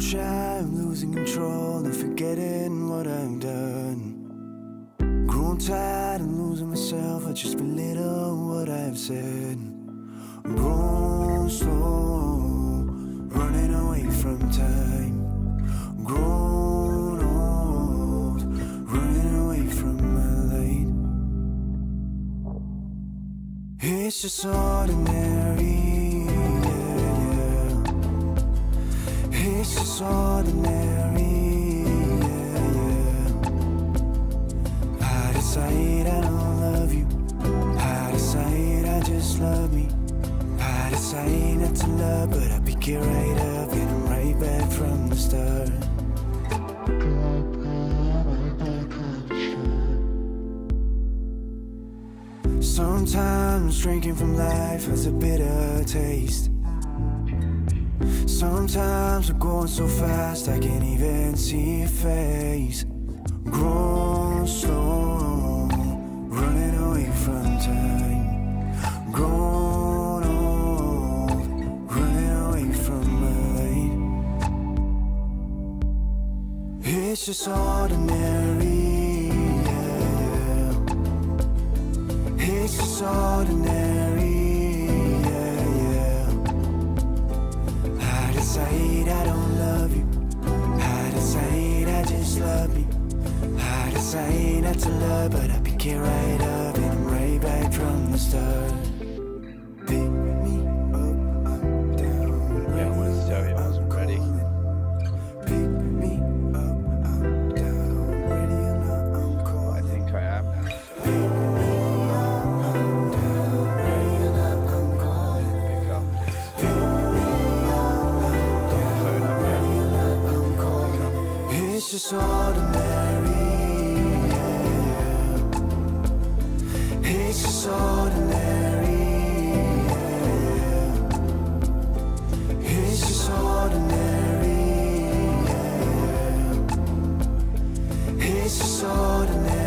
shy of losing control and forgetting what I've done. Grown tired and losing myself, I just belittle what I've said. Grown slow, running away from time. Grown old, running away from my light. It's just ordinary, It's just ordinary, yeah, yeah. I decide I don't love you. I decide I just love me. I decide not to love, but I pick it right up and I'm right back from the start. Sometimes drinking from life has a bitter taste. Sometimes we're going so fast I can't even see your face. Grown slow, running away from time. Grown old, running away from light. It's just ordinary. yeah. It's just ordinary. I decide I don't love you. I decide I just love me. I decide not to love, but I pick right up and I'm right back from the start. It's just ordinary. yeah. It's just ordinary. yeah. It's just ordinary. yeah. It's just ordinary.